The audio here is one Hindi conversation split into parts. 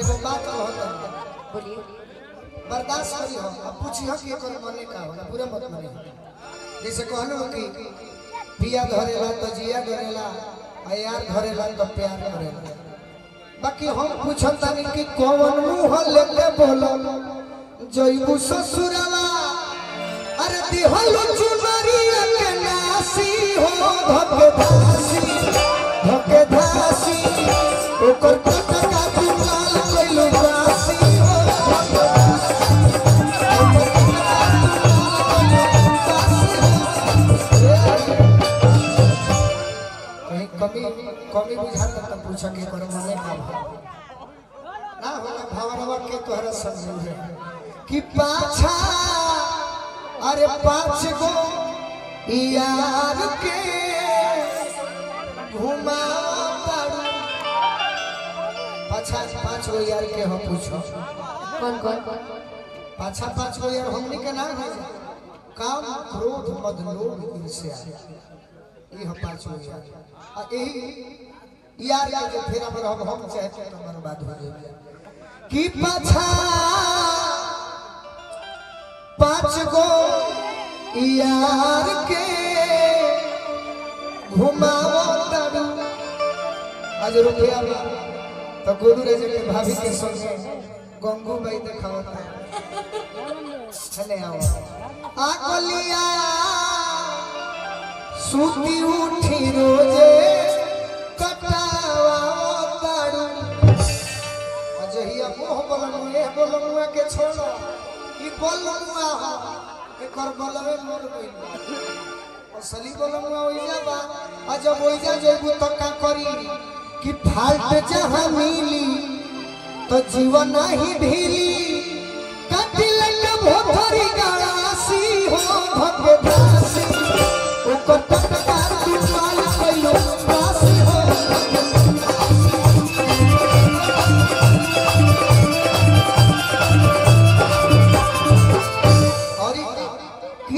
एगो बात कहत बोलिए। बर्दाश्त करी हो अब पूछी हो कि एकर मने का होला पूरा मत मने। जैसे कहलो कि पिया धरेला तो जिया धरेला आ यार धरेला तो प्यार करेला। बाकी हम पूछत तानी कि कौन मुँह लेके बोलो जइबू ससुरवा अरे दिहलो चुनरिया के नासी हो धके धासी धके धासी ओकर कमी बुझा तो पूछा के करो मने का भाव ना होला भावनवा के तोहरा समझ है कि पाछा अरे पाँच गो यार के घुमा पाछा पाँच गो यार के हम पूछो कौन कौन पाछा पाँच गो यार हमनी के नाम है। काम, क्रोध, मद, लोभ ईर्ष्या ये हम पाँच गो यार यही यार के जो फेरा पर हम हम चाहते तो बर्बाद हो जाए। कि पाछा पाँच गो यार के घुमाओ तरू आज रुपया बा तो गुरु रजे के भाभी के संगे गंगू भाई देखावता चले आओ। आ गलिया सूती उठी रोज़े। मोह बोलमुए बोलमुआ के छोड़ो। ई बोलमुआ हो एकर बोलवे मोर गइल असली बोलमुआ ओइजा बा। आ जब ओइजा जेबू तो का करी कि फाल्ट जहाँ मिली तो जीवन ही ढीली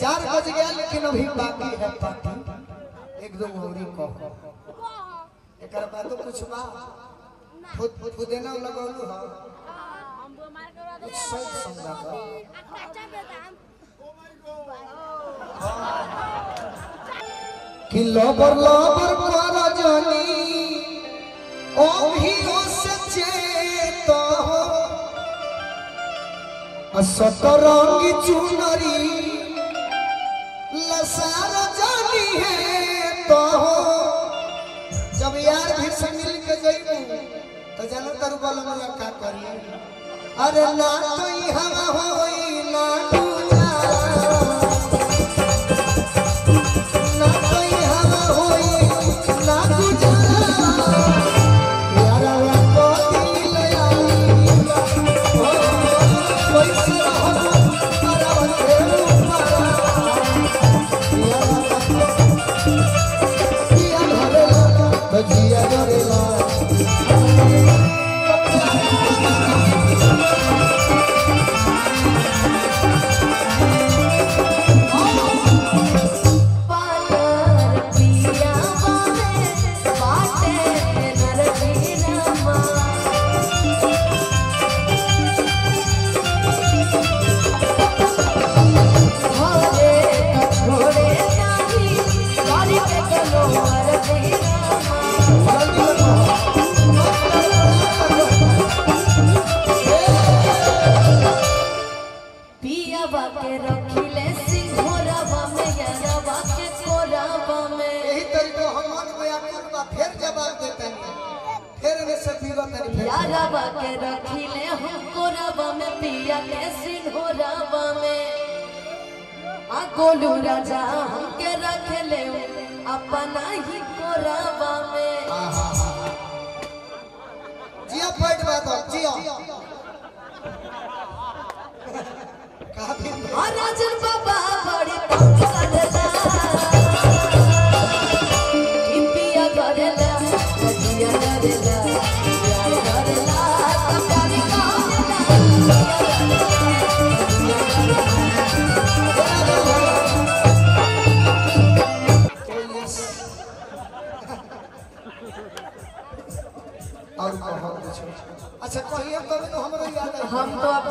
चार बज गया लेकिन अभी बाकी है पार्टी। एक दो गौरी कहो। एकर बातो कुछ बा। खुद खुद देना लगौलू हो। कुछ सही समझा कि लबर लबर कर जनी ओही सचेत हो। सतरंगी चुनरी, लसार जानी है तो जब यार भी से मिल के जइबू तो जानो तर बल में का करी अरे ना तो ई हवा होई, ना ना जवाब देता है। फिर ने सभी वतन यारावा के रखिले हमको रावा में पिया के सिंहोरावा में? आ गोलू राजा हमके रखले अपना ही कोरावा में। हाँ, हाँ, हाँ, जिया फट बात जिया।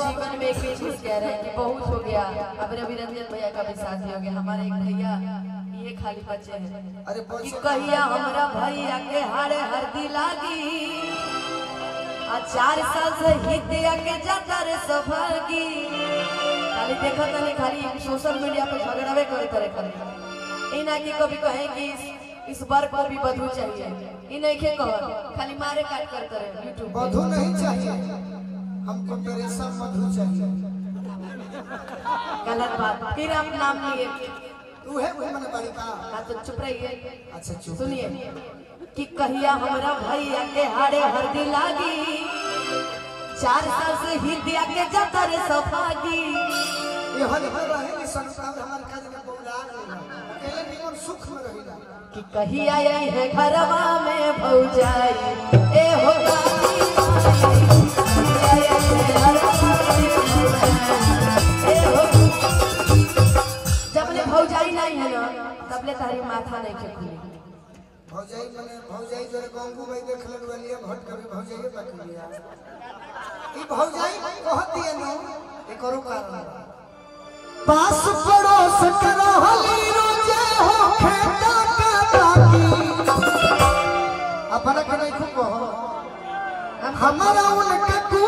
जीवन में एक चीज़ कह रहे हैं कि बहुत हो गया। अब रवि रंजन भैया का भी शादी हो गया। हमारे एक भैया ये खाली बच्चे हैं। अरे कि कहिया हमरा भैया के हारे हरदी लागी? आ चार साल से हितिया के जाता रे सभागी खाली देखा तनी खाली सोशल मीडिया पे झगड़ावे करे करे करे ई ना कि कभी कहे कि इस, बार को भी बधू चाहिए। नहीं कह खाली मारे काट करते रहे यूट्यूब मधु नहीं चाहिए। हमको तेरे सब मधु चाहिए गलत बात। फिर आप नाम लिए। तू है वो मैंने बड़ी का? हाँ तो चुप रहिए। अच्छा चुप। सुनिए। कि कहिया हमरा भैया के हारे हरदी लागी चार साल से हितिया के जाता रे सफागी। ये हर हर रहे संस्कार हमार काज में बहुला अकेले जीवन सुख में रहिला। कि कहिया आई है घरवा में भौजाई। ए हो काली भौजाई, ए हो जब ले भौजाई नहीं है ना तब ले तारी माथा नहीं के खुली भौजाई मने भौजाई जरे गंगू भाई देख ले वाली भट कभी भौजाई बकलिया ई भौजाई कहती है नो ए करो कारण। पास पड़ोस के रहली रोज़े हो खेता का बाकी। अपना के नहीं खूब कहो हमारा उनके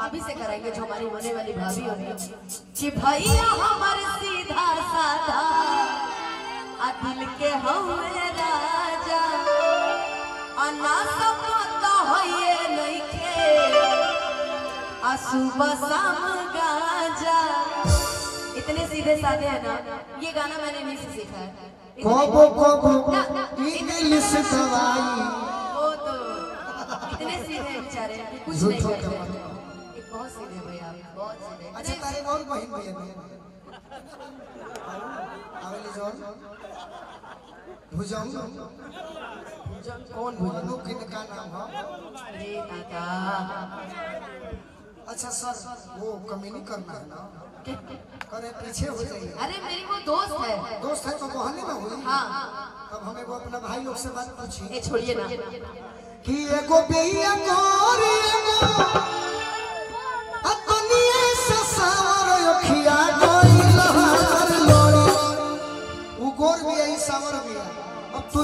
भाभी से कराएँगे जो हमारी होने वाली भाभी होगी। कि भैया हमारे सीधा साधा दिल के हवे राजा। आ ना सपता होइए नहीं के सुबह शाम गाजा। इतने सीधे साधे है ना ये गाना मैंने नहीं से सीखा है। कोबो कोबो इंग्लिश दवाई वो तो इतने सीधे बेचारे कुछ नहीं करते। बहुत सीधे भैया आप, बहुत सीधे अच्छा तारे और बहन भैया? आवेली जोन? भुजम जन कौन मनु किनका नाम है। अरे काका अच्छा सर वो कमीनी करना है ना? करे पीछे हो जाइए। अरे मेरी वो दोस्त है। दोस्त है तो बहाने ना हुई। हाँ। तब हमें वो अपना भाई लोग से बात पूछी। ये छोड़िए ना। कि एगो बिया गोर एगो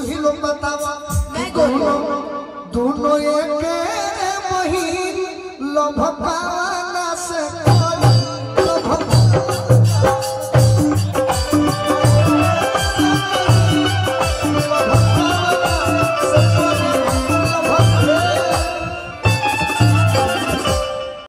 ही लोग बतावा। दोनों दोनों एक बहिन लभ पावा